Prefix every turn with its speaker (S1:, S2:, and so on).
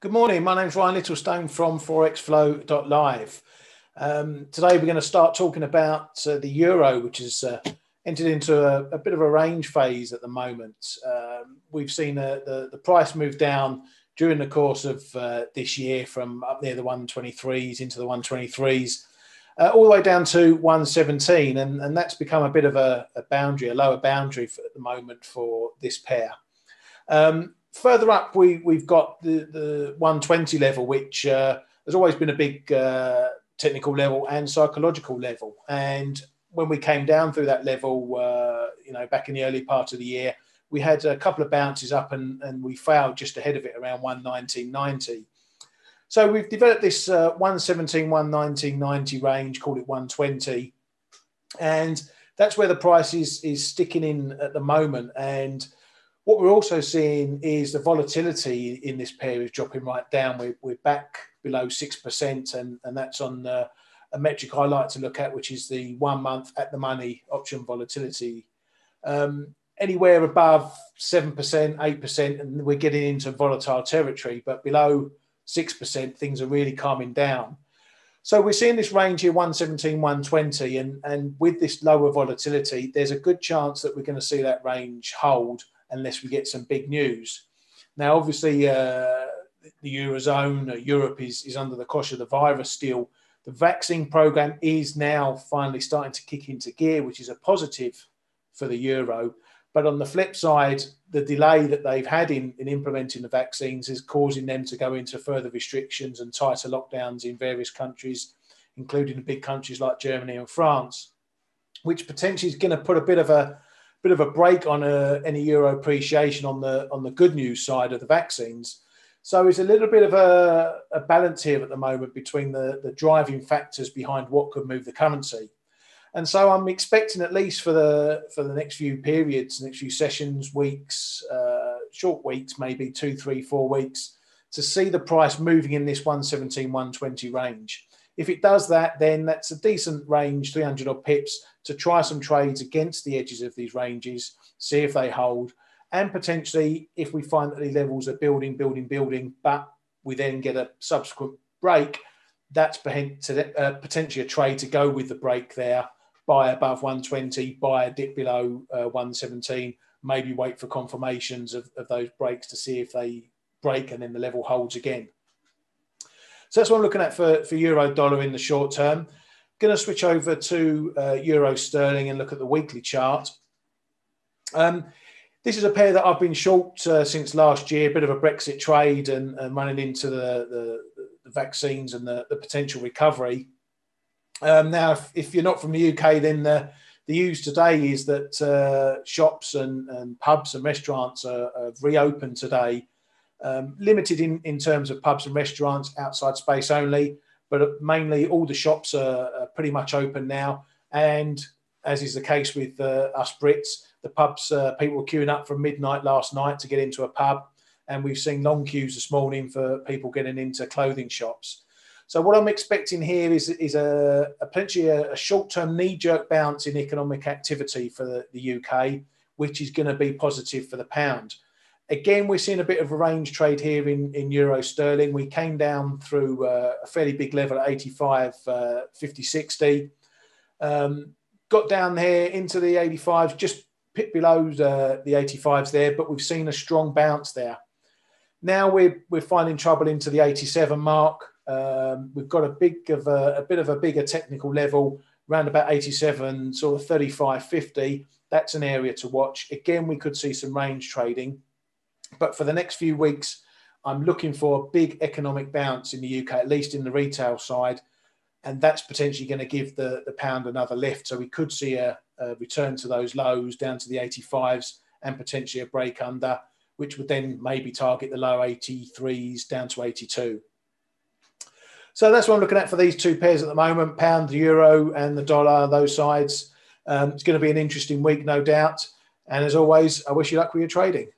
S1: Good morning. My name is Ryan Littlestone from forexflow.live. Um, today we're going to start talking about uh, the euro, which has uh, entered into a, a, bit of a range phase at the moment. Um, we've seen the, the price move down during the course of uh, this year from up near the 123s into the 123s, uh, all the way down to 117. And, and that's become a bit of a, a boundary, a lower boundary for, at the moment for this pair. Um, further up, we we've got the the 120 level, which uh, has always been a big uh, technical level and psychological level. And when we came down through that level, uh, you know, back in the early part of the year, we had a couple of bounces up and, and we failed just ahead of it around 119.90. So we've developed this uh, 117, 119.90 range, called it 120. And that's where the price is, is sticking in at the moment. And what we're also seeing is the volatility in this pair is dropping right down. We're, we're back below 6%, and, and that's on uh, a metric I like to look at, which is the one month at the money option volatility. Um, anywhere above 7%, 8%, and we're getting into volatile territory, but below 6%, things are really calming down. So we're seeing this range here 117, 120, and, and with this lower volatility, there's a good chance that we're going to see that range hold unless we get some big news. Now, obviously, uh, the Eurozone, uh, Europe is, is under the cosh of the virus still. The vaccine program is now finally starting to kick into gear, which is a positive for the Euro. But on the flip side, the delay that they've had in, in implementing the vaccines is causing them to go into further restrictions and tighter lockdowns in various countries, including the big countries like Germany and France, which potentially is going to put a bit of a bit of a brake on a, uh, any euro appreciation on the on the good news side of the vaccines. So it's a little bit of a, a balance here at the moment between the, the driving factors behind what could move the currency. And so I'm expecting at least for the for the next few periods, next few sessions, weeks, uh, short weeks, maybe two, three, four weeks, to see the price moving in this 117, 120 range. If it does that, then that's a decent range, 300 odd pips, to try some trades against the edges of these ranges, see if they hold. And potentially, if we find that the levels are building, building, building, but we then get a subsequent break, that's uh, potentially a trade to go with the break there, buy above 120, buy a dip below uh, 117, maybe wait for confirmations of, of those breaks to see if they break and then the level holds again. So that's what I'm looking at for, for euro dollar in the short term. Going to switch over to uh, euro sterling and look at the weekly chart. Um, this is a pair that I've been short uh, since last year, a bit of a Brexit trade and, and running into the, the, the vaccines and the, the, potential recovery. Um, now, if, if, you're not from the UK, then the, the news today is that uh, shops and, and, pubs and restaurants are reopened today um, limited in, in terms of pubs and restaurants, outside space only, but mainly all the shops are, are pretty much open now. And as is the case with uh, us Brits, the pubs, uh, people were queuing up from midnight last night to get into a pub. And we've seen long queues this morning for people getting into clothing shops. So what I'm expecting here is, is a, a potentially a, a short-term knee-jerk bounce in economic activity for the, the UK, which is going to be positive for the pound. Again, we're seeing a bit of a range trade here in, in euro sterling. We came down through uh, a fairly big level at 85, uh, 50, 60. Um, got down here into the 85s, just bit below the, the 85s there, but we've seen a strong bounce there. Now we're, we're finding trouble into the 87 mark. Um, we've got a big of a, a bit of a bigger technical level around about 87, sort of 35, 50. That's an area to watch. Again, we could see some range trading. But for the next few weeks, I'm looking for a big economic bounce in the UK, at least in the retail side. And that's potentially going to give the, the pound another lift. So we could see a, a return to those lows down to the 85s and potentially a break under, which would then maybe target the low 83s down to 82. So that's what I'm looking at for these two pairs at the moment pound, the euro, and the dollar, those sides. Um, it's going to be an interesting week, no doubt. And as always, I wish you luck with your trading.